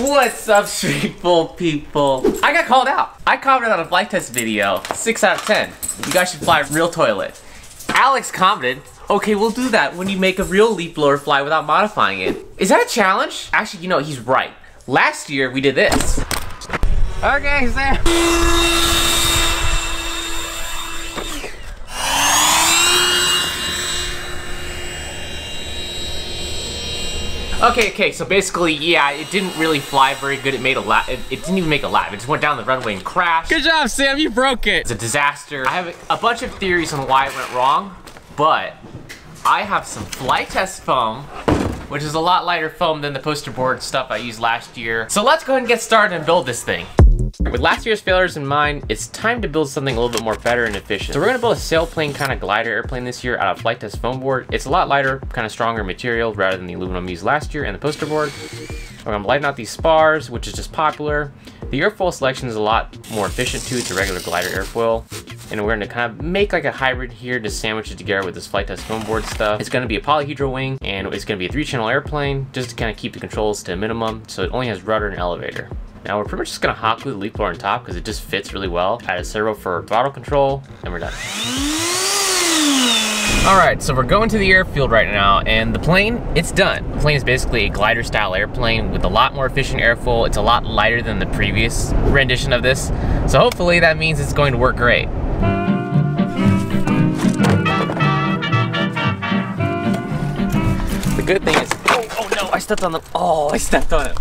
What's up, Sripol people? I got called out. I commented on a Flite Test video, 6 out of 10. You guys should fly real toilet. Alex commented, okay, we'll do that when you make a real leaf blower fly without modifying it. Is that a challenge? Actually, you know, he's right. Last year, we did this. Okay, Sam. Okay, okay, so basically, yeah, it didn't really fly very good. It made a lap. It, it, didn't even make a lap. It just went down the runway and crashed. Good job, Sam. You broke it. It's a disaster. I have a bunch of theories on why it went wrong, but I have some Flite Test foam, which is a lot lighter foam than the poster board stuff I used last year. So let's go ahead and get started and build this thing. With last year's failures in mind, it's time to build something a little bit more better and efficient. So we're gonna build a sailplane kind of glider airplane this year out of Flite Test foam board. It's a lot lighter, kind of stronger material rather than the aluminum used last year and the poster board. We're gonna lighten out these spars, which is just popular. The airfoil selection is a lot more efficient too. It's a regular glider airfoil. And we're gonna kind of make like a hybrid here to sandwich it together with this Flite Test foam board stuff. It's gonna be a polyhedral wing and it's gonna be a three channel airplane just to kind of keep the controls to a minimum. So it only has rudder and elevator. Now we're pretty much just gonna hot glue the leaf blower on top because it just fits really well. Add a servo for throttle control, and we're done. All right, so we're going to the airfield right now, and the plane, it's done. The plane is basically a glider style airplane with a lot more efficient airfoil. It's a lot lighter than the previous rendition of this. So hopefully that means it's going to work great. The good thing is, oh, oh no, I stepped on the, oh, I stepped on it.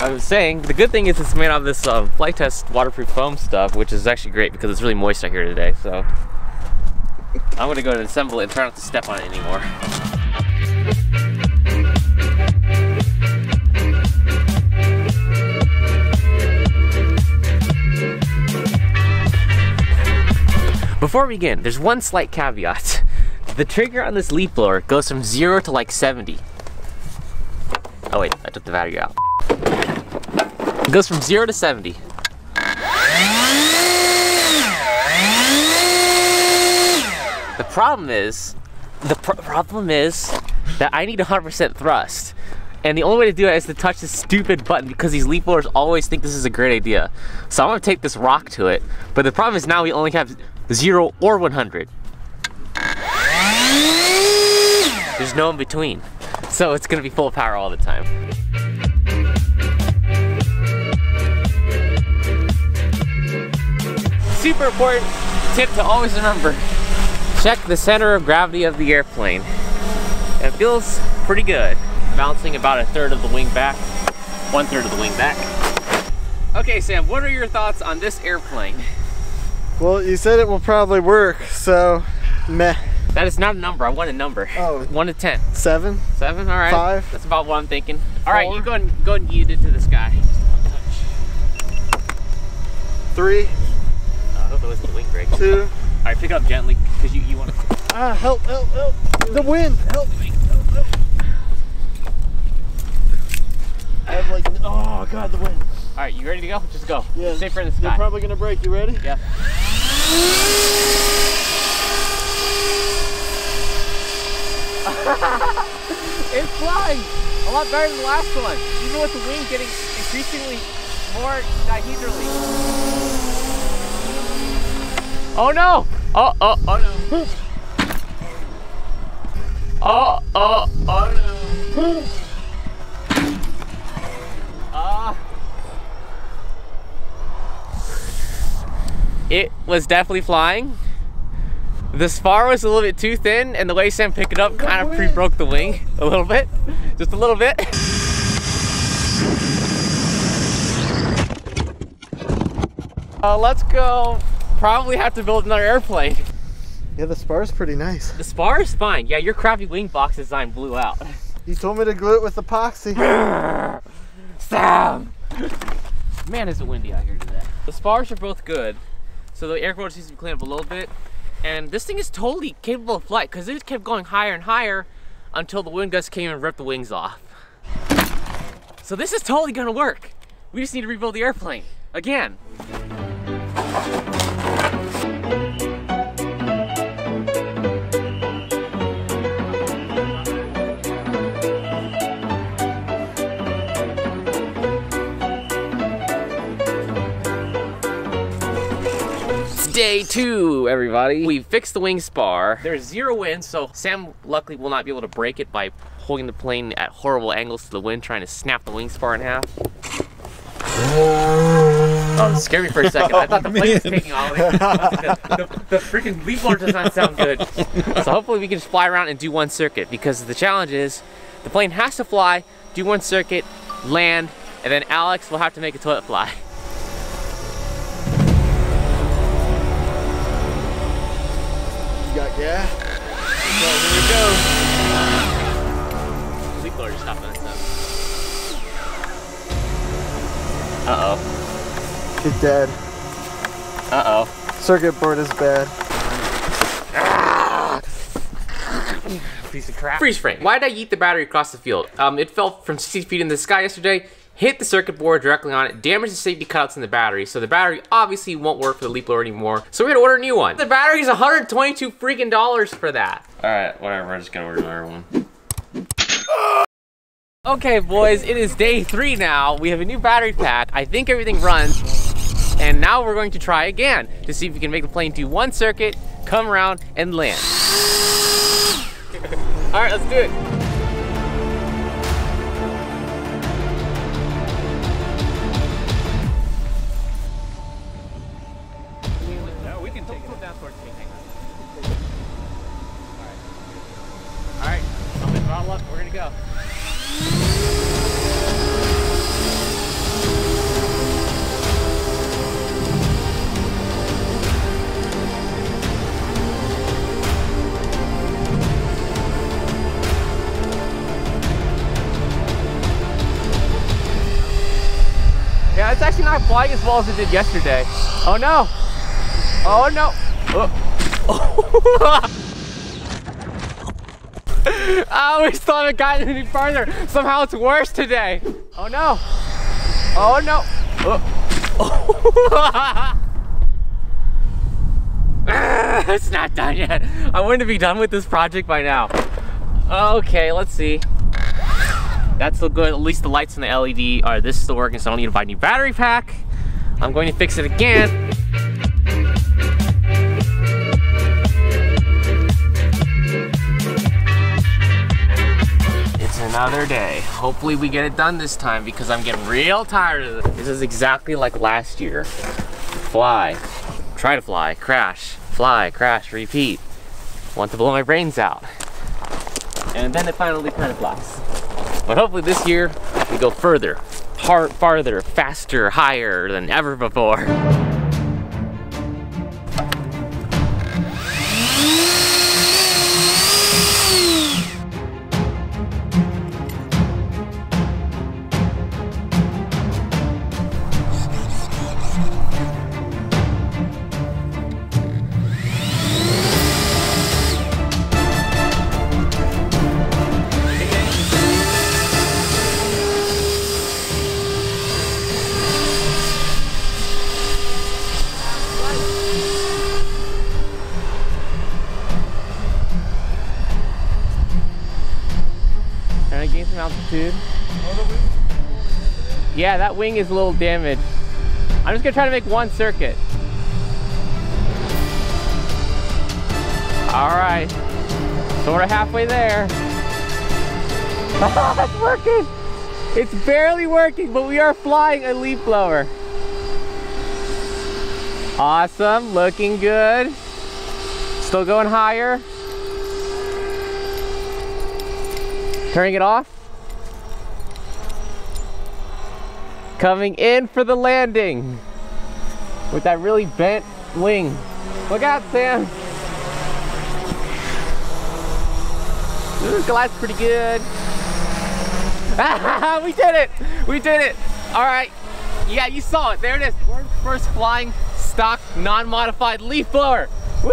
I was saying, the good thing is it's made out of this uh, Flite Test waterproof foam stuff, which is actually great because it's really moist out here today, so. I'm gonna go and assemble it and try not to step on it anymore. Before we begin, there's one slight caveat. The trigger on this leaf blower goes from zero to like 70. Oh wait, I took the battery out. It goes from 0 to 70. The problem is, the pr problem is that I need 100% thrust. And the only way to do it is to touch this stupid button because these leaf blowers always think this is a great idea. So I'm gonna take this rock to it. But the problem is now we only have zero or 100. There's no in between. So it's gonna be full power all the time. Super important tip to always remember. Check the center of gravity of the airplane. It feels pretty good. Bouncing about a third of the wing back, one third of the wing back. Okay, Sam, what are your thoughts on this airplane? Well, you said it will probably work, so meh. That is not a number, I want a number. Oh. One to 10. Seven? Seven, all right. Five? That's about what I'm thinking. All right, you go and, go and eat it to the sky. Three? Hope wasn't the wing brake. Two. All right, pick up gently, because you, you want to... Ah, help, help, help. The wind, help. help, help. I have like, oh God, the wind. All right, you ready to go? Just go. Yeah. Safer in the sky. They're probably gonna break. You ready? Yeah. it's flying a lot better than the last one. Even with the wing getting increasingly more dihedrally. Oh no! Oh, oh, oh no. Oh, oh, oh no. Ah. Uh, it was definitely flying. The spar was a little bit too thin and the way Sam picked it up kind of pre-broke the wing a little bit. Just a little bit. Uh, let's go probably have to build another airplane. Yeah, the spar is pretty nice. The spar is fine. Yeah, your crappy wing box design blew out. You told me to glue it with epoxy. Sam! Man, is it windy out here today. The spars are both good. So the air needs to be cleaned up a little bit. And this thing is totally capable of flight because it kept going higher and higher until the wind gust came and ripped the wings off. So this is totally gonna work. We just need to rebuild the airplane. Again day two, everybody. We fixed the wing spar. There's zero wind, so Sam luckily will not be able to break it by holding the plane at horrible angles to the wind, trying to snap the wing spar in half. Oh, it scared me for a second. I thought the oh, plane was taking off. the, the, the freaking leaf blower does not sound good. So hopefully we can just fly around and do one circuit because the challenge is the plane has to fly, do one circuit, land, and then Alex will have to make a toilet fly. You got gas? So here we go. Leaf blower just stopped on Uh-oh. You're dead. Uh-oh. Circuit board is bad. piece of crap. Freeze frame. Why did I yeet the battery across the field? Um, it fell from 60 feet in the sky yesterday, hit the circuit board directly on it, damaged the safety cutouts in the battery, so the battery obviously won't work for the leaf blower anymore. So we're gonna order a new one. The battery's 122 freaking dollars for that. All right, whatever, I'm just gonna order another one. Okay, boys, it is day three now. We have a new battery pack. I think everything runs. And now we're going to try again to see if we can make the plane do one circuit, come around, and land. All right, let's do it. No, we can take it down towards me. Hang on. All right, I'm gonna up. We're gonna go. Yeah, it's actually not flying as well as it did yesterday. Oh no! Oh no! Oh. I always thought it got any farther. Somehow it's worse today. Oh no! Oh no! Oh. it's not done yet. I wouldn't be done with this project by now. Okay, let's see. That's still good. At least the lights and the LED are this is still working, so I don't need to buy a new battery pack. I'm going to fix it again. Another day. Hopefully we get it done this time because I'm getting real tired of this. This is exactly like last year. Fly, try to fly, crash, fly, crash, repeat. Want to blow my brains out. And then it finally kind of flies. But hopefully this year we go further, hard, farther, faster, higher than ever before. Altitude. Yeah, that wing is a little damaged. I'm just gonna try to make one circuit. All right, sort of halfway there. it's working. It's barely working, but we are flying a leaf blower. Awesome, looking good. Still going higher. Turning it off. Coming in for the landing with that really bent wing. Look out, Sam. Ooh, glide's pretty good. we did it! We did it! All right. Yeah, you saw it. There it is. World's first flying stock non-modified leaf blower. Woo!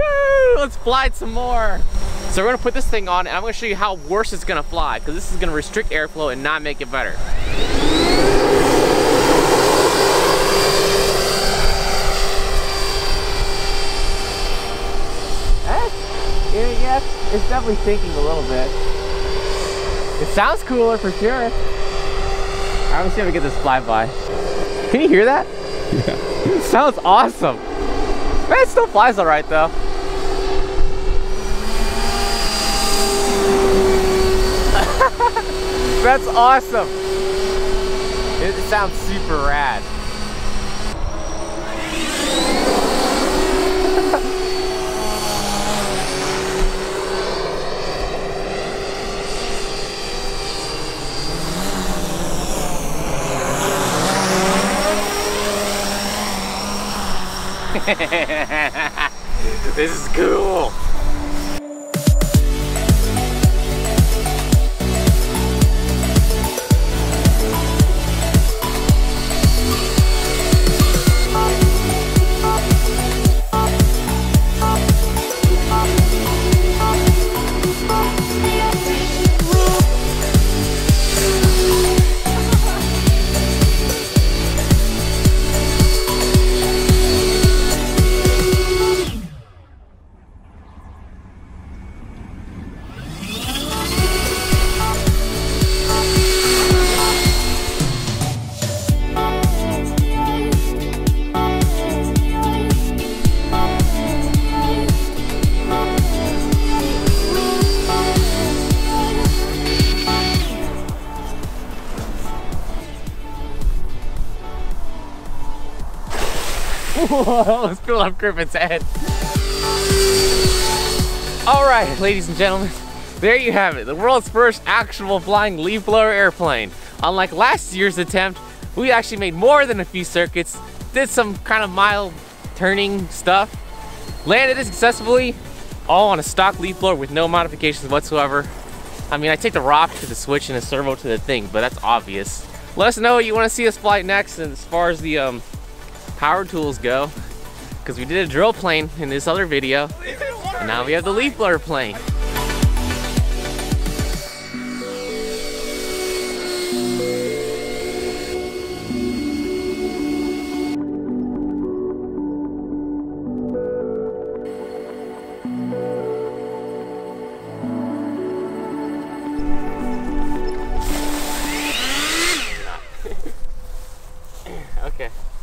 Let's fly it some more. So we're gonna put this thing on and I'm gonna show you how worse it's gonna fly because this is gonna restrict airflow and not make it better. Eh, yeah, yeah, it's definitely sinking a little bit. It sounds cooler for sure. Alright, let me see if I get this flyby. Can you hear that? Yeah. It sounds awesome. Man, it still flies alright though. That's awesome. It sounds super rad. this is cool. Almost flew off Griffin's head. All right, ladies and gentlemen, there you have it. The world's first actual flying leaf blower airplane. Unlike last year's attempt, we actually made more than a few circuits, did some kind of mild turning stuff, landed it successfully, all on a stock leaf blower with no modifications whatsoever. I mean, I take the rock to the switch and the servo to the thing, but that's obvious. Let us know what you want to see us fly next and as far as the um, power tools go. Because we did a drill plane in this other video. And now we have the leaf blower plane